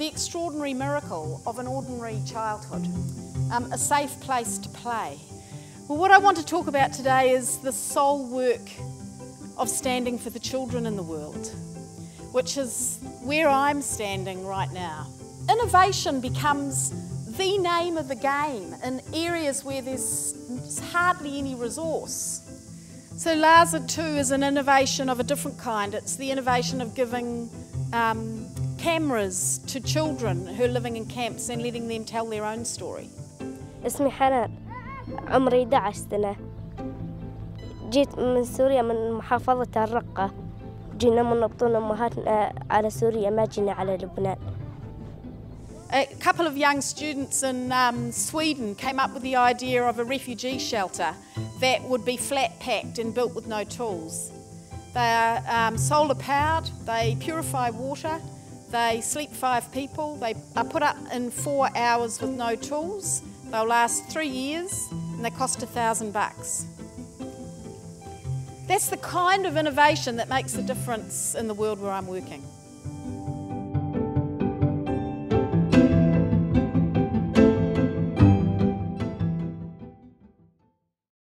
extraordinary miracle of an ordinary childhood, um, a safe place to play. Well, what I want to talk about today is the soul work of standing for the children in the world, which is where I'm standing right now. Innovation becomes the name of the game in areas where there's hardly any resource. So, LASA 2 is an innovation of a different kind. It's the innovation of giving um, cameras to children who are living in camps and letting them tell their own story. اسمي حنان عمري 11 سنة جيت من سوريا من محافظة الرقة جينا من نبطون أمهاتنا على سوريا ما جينا على لبنان A couple of young students in um, Sweden came up with the idea of a refugee shelter that would be flat packed and built with no tools. They are um, solar powered, they purify water, they sleep five people, they are put up in four hours with no tools, they'll last three years, and they cost a thousand bucks. That's the kind of innovation that makes a difference in the world where I'm working.